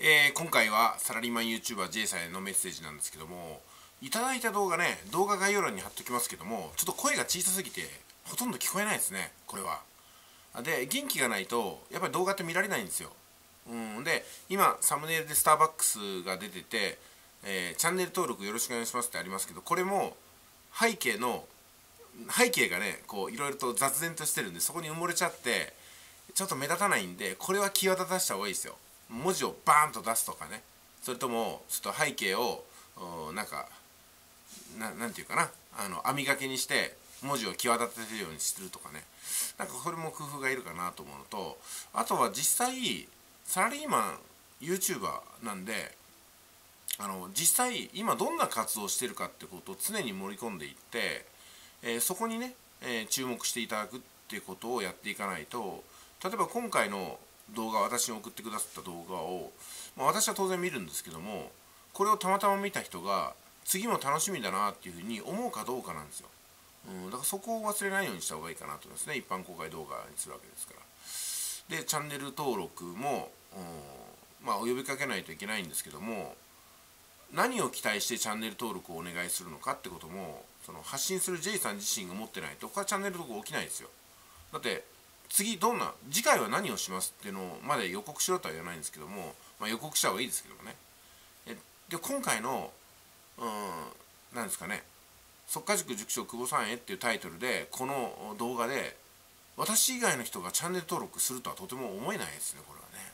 えー、今回はサラリーマン YouTuber J さんへのメッセージなんですけどもいただいた動画ね動画概要欄に貼っときますけどもちょっと声が小さすぎてほとんど聞こえないですねこれは。で元気がないとやっぱり動画って見られないんですよ、うん、で今サムネイルでスターバックスが出てて、えー、チャンネル登録よろしくお願いしますってありますけどこれも背景の背景がねこういろいろと雑然としてるんでそこに埋もれちゃってちょっと目立たないんでこれは際立たせた方がいいですよ。文字をバーンと出すとかね。それともちょっと背景をなんかなんていうかな。あの網掛けにして文字を際立てるようにするとかね。なんかこれも工夫がいるかなと思うのとあとは実際サラリーマン YouTuber なんであの実際今どんな活動をしてるかってことを常に盛り込んでいって、えー、そこにね、えー、注目していただくっていうことをやっていかないと例えば今回の動画私に送ってくださった動画を、まあ、私は当然見るんですけどもこれをたまたま見た人が次も楽しみだなっていうふうに思うかどうかなんですよ、うん、だからそこを忘れないようにした方がいいかなと思いますね。一般公開動画にするわけですから。でチャンネル登録も、うん、まあお呼びかけないといけないんですけども何を期待してチャンネル登録をお願いするのかってこともその発信する J さん自身が持ってないとこれはチャンネル登録起きないですよ。だって次どんな次回は何をしますっていうのをまで予告しろとは言わないんですけども、まあ、予告した方がいいですけどもね。で今回のうん何ですかね「速稼塾塾長久保さんへ」っていうタイトルでこの動画で私以外の人がチャンネル登録するとはとても思えないですねこれはね。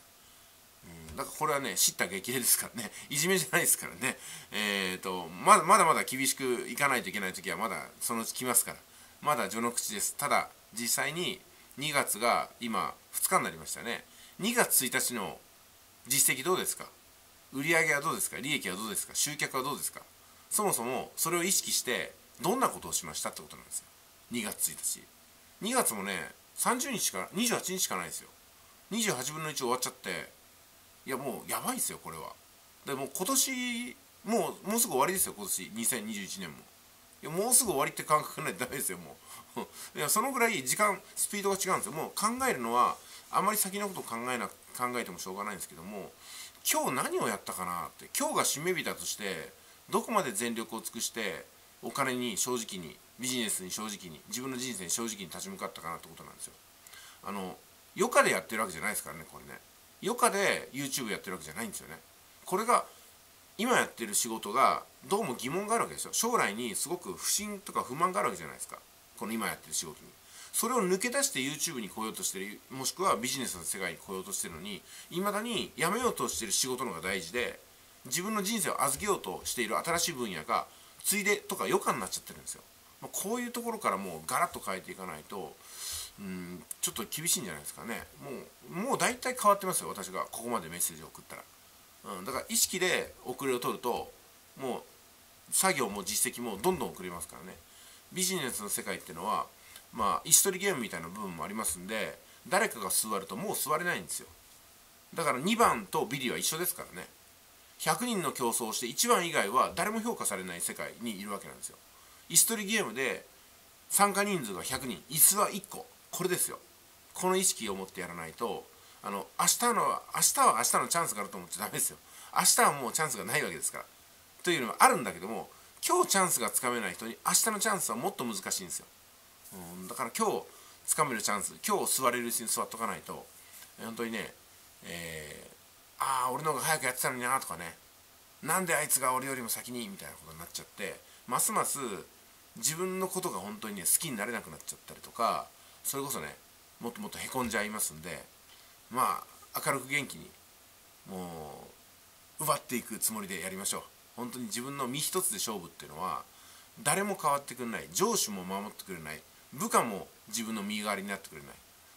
うん、だからこれはね知った激励ですからね。いじめじゃないですからね。えっ、ー、とまだまだまだ厳しくいかないといけない時はまだそのうち来ますから。まだ序の口です。ただ実際に2月が今2日になりましたね。2月1日の実績どうですか？売上はどうですか？利益はどうですか？集客はどうですか？そもそもそれを意識してどんなことをしましたってことなんですよ。2月1日。2月もね30日しか28日しかないですよ。28分の1終わっちゃっていやもうやばいですよこれは。でも今年もうもうすぐ終わりですよ今年。2021年も。いやもうすぐ終わりって感覚ないとダメですよもう。いやそのぐらい時間スピードが違うんですよ。もう考えるのはあまり先のことを考えな考えてもしょうがないんですけども今日何をやったかなって今日が締め日だとしてどこまで全力を尽くしてお金に正直にビジネスに正直に自分の人生に正直に立ち向かったかなってことなんですよ。あの余暇でやってるわけじゃないですからねこれね。余暇で YouTube やってるわけじゃないんですよね。これが今やってる仕事がどうも疑問があるわけですよ。将来にすごく不信とか不満があるわけじゃないですか。この今やってる仕事に。それを抜け出して YouTube に来ようとしてるもしくはビジネスの世界に来ようとしてるのにいまだに辞めようとしてる仕事の方が大事で自分の人生を預けようとしている新しい分野がついでとか余暇になっちゃってるんですよ、まあ、こういうところからもうガラッと変えていかないとうんちょっと厳しいんじゃないですかね。もうもう大体変わってますよ私がここまでメッセージを送ったら、うん、だから意識で遅れを取るともう作業も実績もどんどん遅れますからね。ビジネスの世界っていうのはまあ椅子取りゲームみたいな部分もありますんで誰かが座るともう座れないんですよ。だから2番とビリは一緒ですからね。100人の競争をして1番以外は誰も評価されない世界にいるわけなんですよ。椅子取りゲームで参加人数が100人椅子は1個。これですよ。この意識を持ってやらないとあの明日の明日は明日のチャンスがあると思っちゃダメですよ。明日はもうチャンスがないわけですから。というのはあるんだけども今日チャンスがつかめない人に明日のチャンスはもっと難しいんですよ、うん、だから今日つかめるチャンス今日座れるうちに座っとかないと本当にね、えー、ああ俺の方が早くやってたのになとかね。なんであいつが俺よりも先にみたいなことになっちゃってますます自分のことが本当にね好きになれなくなっちゃったりとかそれこそねもっともっとへこんじゃいますんでまあ明るく元気にもう奪っていくつもりでやりましょう。本当に自分の身一つで勝負っていうのは誰も変わってくれない。上司も守ってくれない。部下も自分の身代わりになってくれない。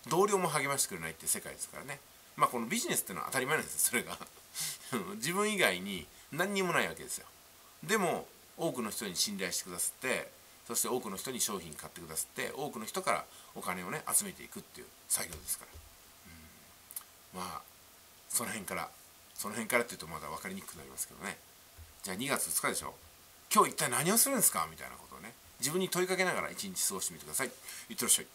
同僚も励ましてくれないって世界ですからね。まあこのビジネスっていうのは当たり前なんですそれが。自分以外に何にもないわけですよ。でも多くの人に信頼してくださってそして多くの人に商品買ってくださって多くの人からお金をね集めていくっていう作業ですから、まあその辺からその辺からっていうとまだ分かりにくくなりますけどね。じゃあ2月2日でしょ。今日一体何をするんですか？みたいなことをね自分に問いかけながら一日過ごしてみてください。いってらっしゃい。